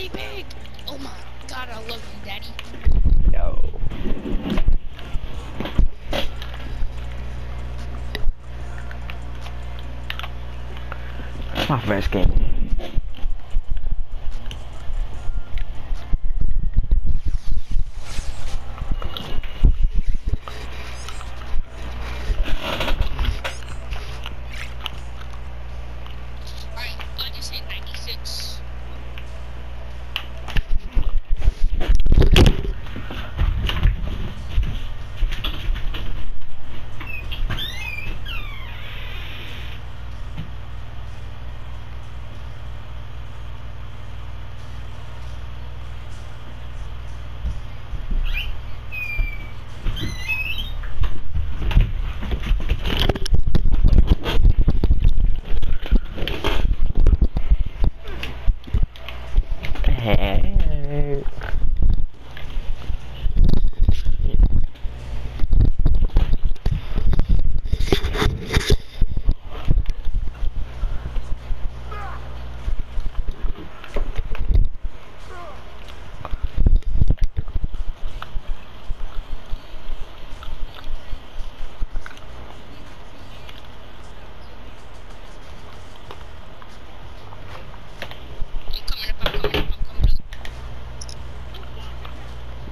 guinea pig! Oh my god, I love you, daddy. No. My first game.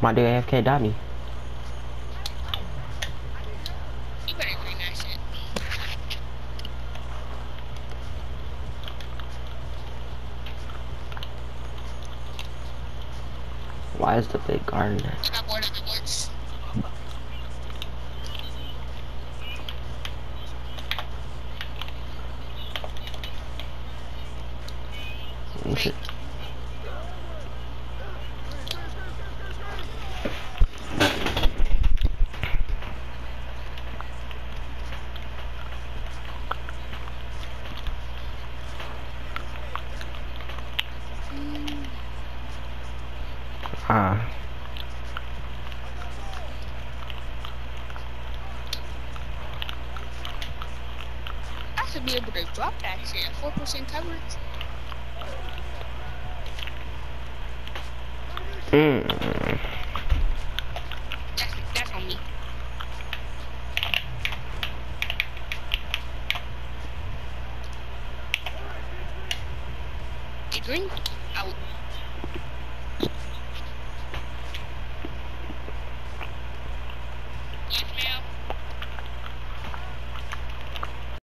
My dude AFK died me. Why is the big garden there? I got bored of the woods. You Ah, I should be able to drop that shit at 4% coverage. mm. That's, that's on me. Green. Out. Let me.